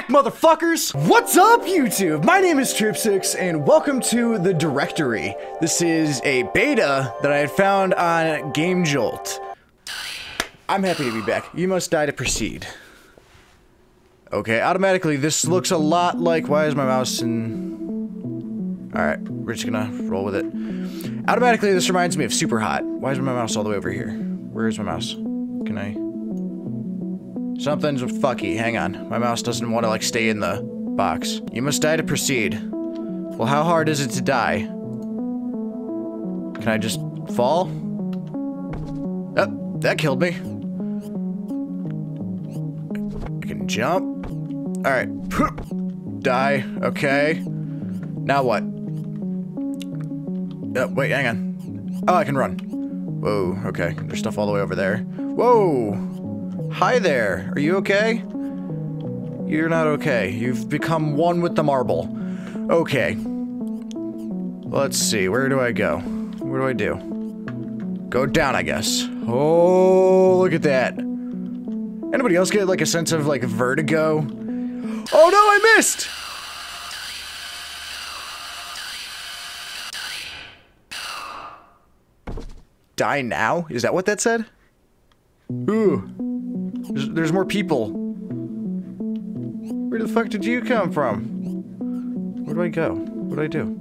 back, motherfuckers! What's up, YouTube? My name is Tripp Sixx, and welcome to the directory. This is a beta that I had found on Game Jolt. I'm happy to be back. You must die to proceed. Okay, automatically, this looks a lot like. Why is my mouse in. Alright, we're just gonna roll with it. Automatically, this reminds me of Super Hot. Why is my mouse all the way over here? Where is my mouse? Can I. Something's fucky. Hang on. My mouse doesn't want to, like, stay in the box. You must die to proceed. Well, how hard is it to die? Can I just fall? Oh, that killed me. I can jump. Alright. Die. Okay. Now what? Oh, wait, hang on. Oh, I can run. Whoa, okay. There's stuff all the way over there. Whoa! Hi there. Are you okay? You're not okay. You've become one with the marble. Okay. Let's see. Where do I go? What do I do? Go down, I guess. Oh, look at that. Anybody else get like a sense of like vertigo? Oh no, I missed! Die now? Is that what that said? Ooh. There's, there's more people. Where the fuck did you come from? Where do I go? What do I do?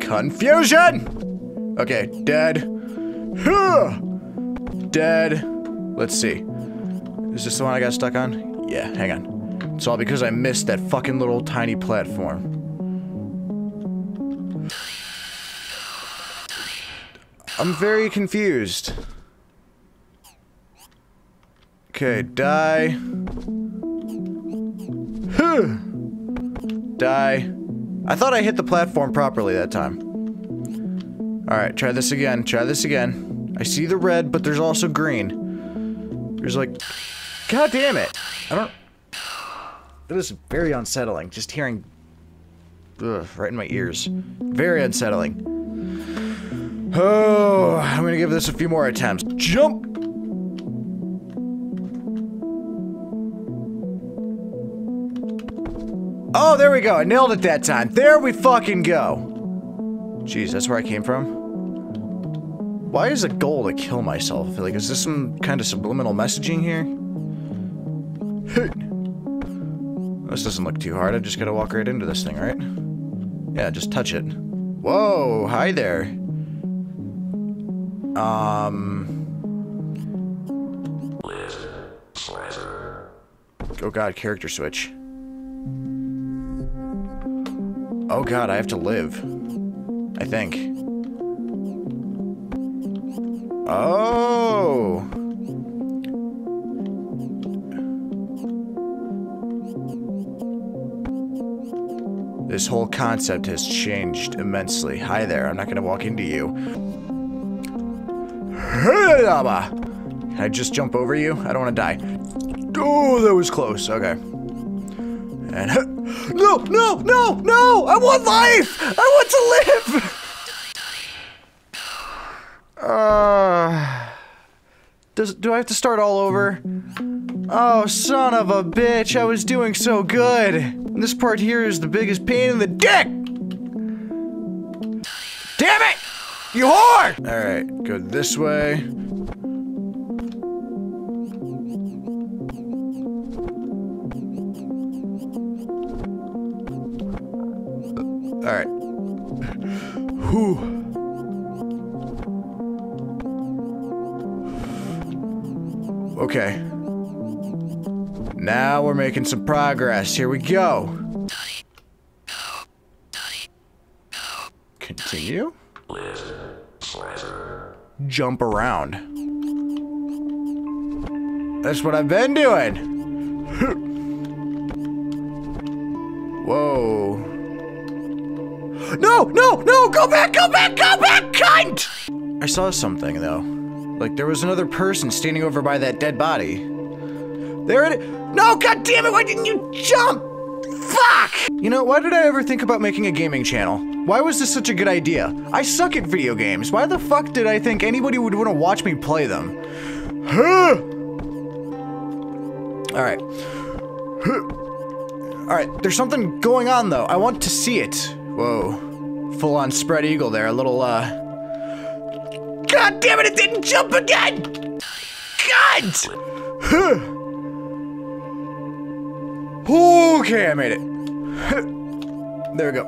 Confusion! Okay, dead. Dead. Let's see. Is this the one I got stuck on? Yeah, hang on. It's all because I missed that fucking little tiny platform. I'm very confused. Okay, die. die. I thought I hit the platform properly that time. Alright, try this again. Try this again. I see the red, but there's also green. There's like... God damn it! I don't... It is very unsettling, just hearing... Ugh, right in my ears. Very unsettling. Oh, I'm gonna give this a few more attempts. Jump! Oh, there we go. I nailed it that time. There we fucking go. Jeez, that's where I came from. Why is a goal to kill myself? Like, is this some kind of subliminal messaging here? this doesn't look too hard. I just gotta walk right into this thing, right? Yeah, just touch it. Whoa, hi there. Um. Oh god, character switch. Oh god, I have to live. I think. Oh! This whole concept has changed immensely. Hi there, I'm not gonna walk into you. Can I just jump over you? I don't want to die. Oh, that was close. Okay. And no, no, no, no! I want life! I want to live! Uh, does do I have to start all over? Oh, son of a bitch! I was doing so good. And this part here is the biggest pain in the dick. You whore! Alright, go this way. Alright. Whew. Okay. Now we're making some progress. Here we go. Continue? Jump around. That's what I've been doing. Whoa. No, no, no, go back, go back, go back, cunt! I saw something, though. Like, there was another person standing over by that dead body. There it. No, god damn it, why didn't you jump? Fuck! You know, why did I ever think about making a gaming channel? Why was this such a good idea? I suck at video games. Why the fuck did I think anybody would want to watch me play them? Huh? Alright. Alright, there's something going on though. I want to see it. Whoa. Full on spread eagle there. A little, uh. God damn it, it didn't jump again! God! Okay, I made it. there we go.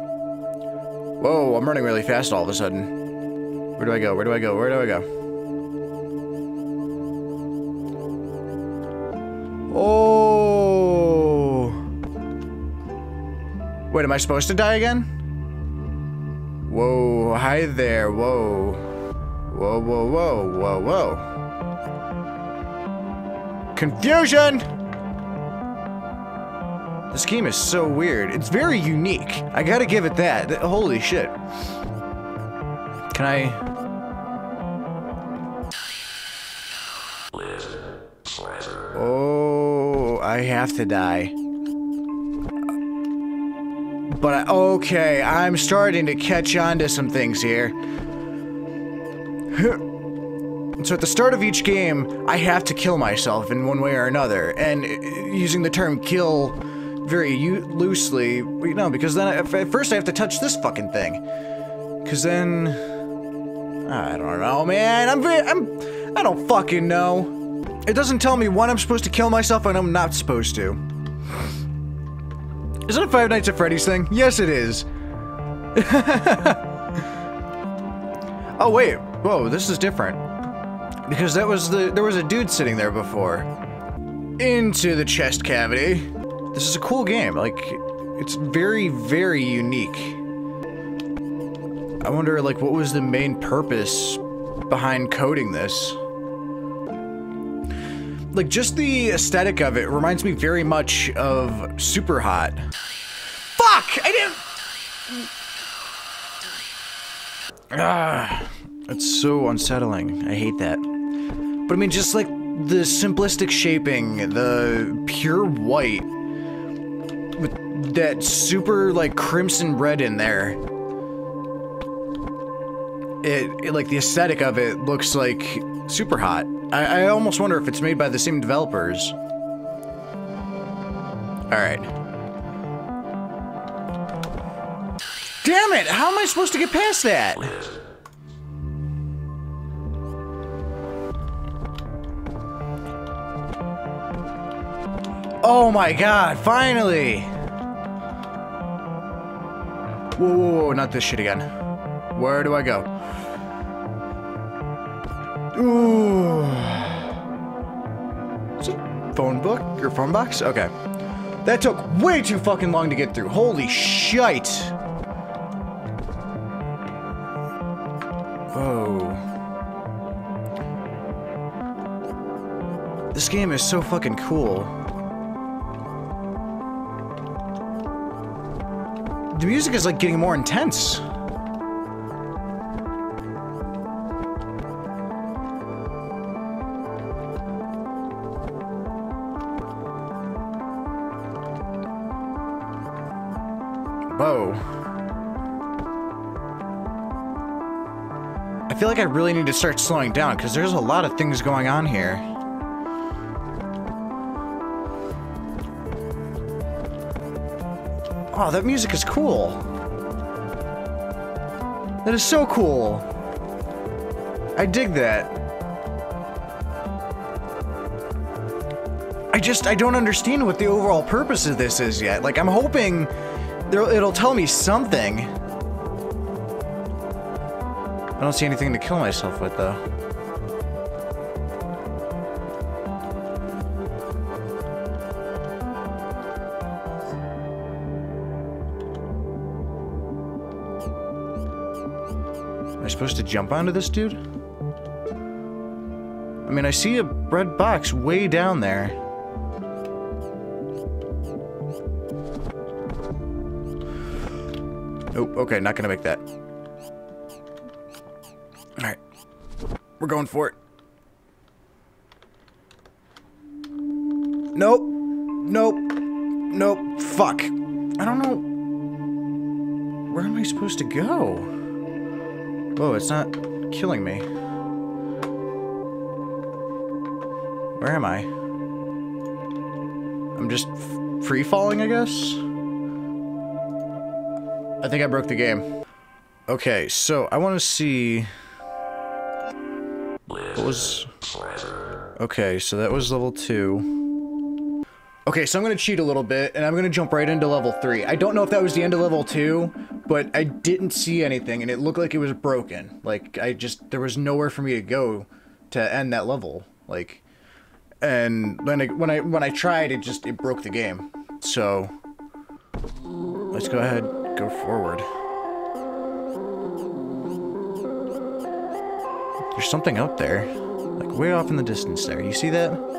Whoa, I'm running really fast all of a sudden. Where do I go? Where do I go? Where do I go? Oh. Wait, am I supposed to die again? Whoa, hi there, whoa. Whoa, whoa, whoa, whoa, whoa. Confusion! This game is so weird. It's very unique. I gotta give it that. Holy shit. Can I... Oh, I have to die. But, I, okay, I'm starting to catch on to some things here. So at the start of each game, I have to kill myself in one way or another. And uh, using the term kill very loosely, you know, because then I, at first I have to touch this fucking thing. Because then... I don't know, man. I'm very... I'm... I don't fucking know. It doesn't tell me when I'm supposed to kill myself and I'm not supposed to. Is it a Five Nights at Freddy's thing? Yes, it is. oh, wait. Whoa, this is different. Because that was the- there was a dude sitting there before. Into the chest cavity. This is a cool game. Like, it's very, very unique. I wonder, like, what was the main purpose behind coding this? like just the aesthetic of it reminds me very much of Super Hot. Fuck! I didn't. Ah, it's so unsettling. I hate that. But I mean, just like the simplistic shaping, the pure white that super like crimson red in there. It, it like the aesthetic of it looks like super hot. I, I almost wonder if it's made by the same developers. Alright. Damn it! How am I supposed to get past that? Oh my god, finally! Whoa, whoa, whoa, not this shit again. Where do I go? Ooh. Is it phone book? Your phone box? Okay. That took way too fucking long to get through. Holy shite. Whoa. This game is so fucking cool. The music is like getting more intense. Whoa. I feel like I really need to start slowing down because there's a lot of things going on here. Oh, that music is cool. That is so cool. I dig that. I just, I don't understand what the overall purpose of this is yet. Like, I'm hoping it'll tell me something. I don't see anything to kill myself with, though. Supposed to jump onto this dude? I mean, I see a red box way down there. Oh, okay, not gonna make that. Alright. We're going for it. Nope. Nope. Nope. Fuck. I don't know. Where am I supposed to go? Whoa, it's not killing me. Where am I? I'm just free falling, I guess? I think I broke the game. Okay, so I want to see... What was... Okay, so that was level 2. Okay, so I'm going to cheat a little bit, and I'm going to jump right into level 3. I don't know if that was the end of level 2, but I didn't see anything, and it looked like it was broken. Like, I just... There was nowhere for me to go to end that level. Like... And when I, when I, when I tried, it just... It broke the game. So... Let's go ahead, go forward. There's something out there. Like way off in the distance there. You see that?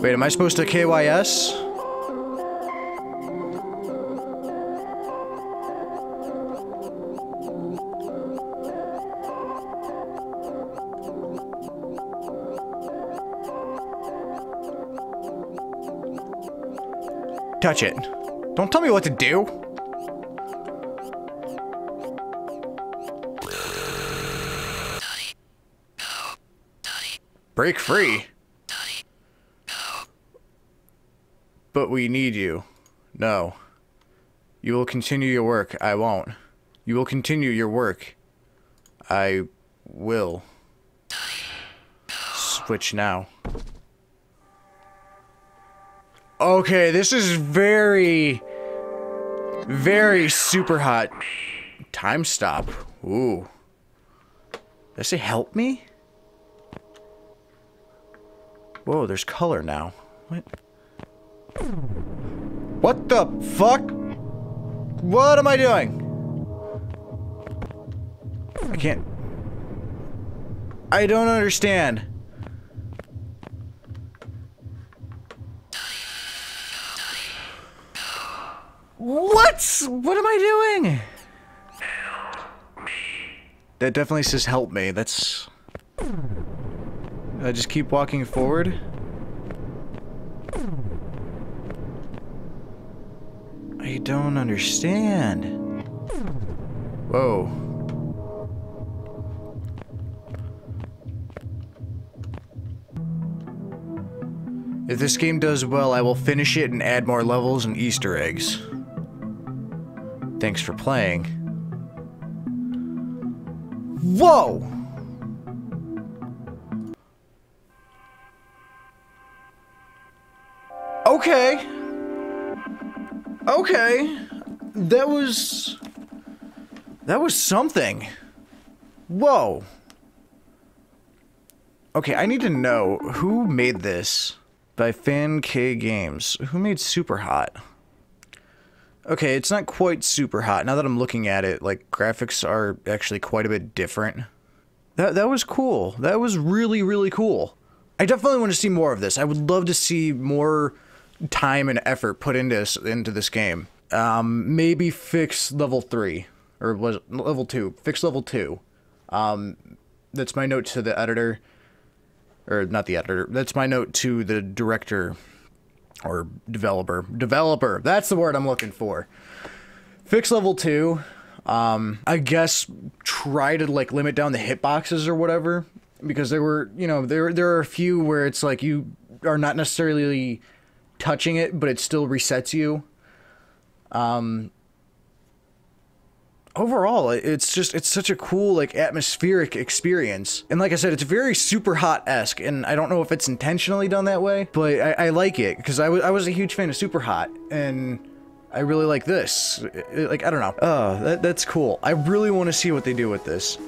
Wait, am I supposed to KYS? Touch it. Don't tell me what to do. Break free. But we need you. No. You will continue your work. I won't. You will continue your work. I will. Switch now. Okay, this is very, very super hot. Time stop. Ooh. Did I say help me? Whoa, there's color now. What? What the fuck? What am I doing? I can't... I don't understand. What? What am I doing? That definitely says help me. That's... I just keep walking forward. Don't understand. Whoa. If this game does well, I will finish it and add more levels and Easter eggs. Thanks for playing. Whoa! Okay. Okay. That was... That was something. Whoa. Okay, I need to know who made this by Fan K Games. Who made Super Hot? Okay, it's not quite super hot. Now that I'm looking at it, like graphics are actually quite a bit different. That that was cool. That was really really cool. I definitely want to see more of this. I would love to see more time and effort put into this, into this game. Um, maybe fix level three or was level two? Fix level two. Um, that's my note to the editor, or not the editor. That's my note to the director or developer. Developer. That's the word I'm looking for. Fix level two. Um, I guess try to like limit down the hitboxes or whatever because there were, you know, there there are a few where it's like you are not necessarily touching it, but it still resets you. Um, overall, it's just it's such a cool like atmospheric experience. And like I said, it's very super hot esque, and I don't know if it's intentionally done that way, but I, I like it because I was I was a huge fan of Super Hot, and I really like this. Like I don't know. Oh, that, that's cool. I really want to see what they do with this.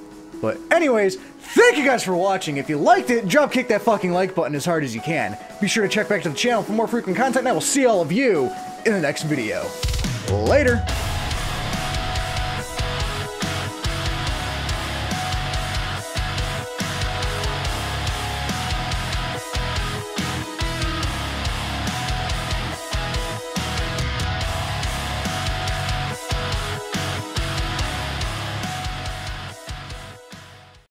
But anyways, thank you guys for watching. If you liked it, drop kick that fucking like button as hard as you can. Be sure to check back to the channel for more frequent content, and I will see all of you in the next video. Later!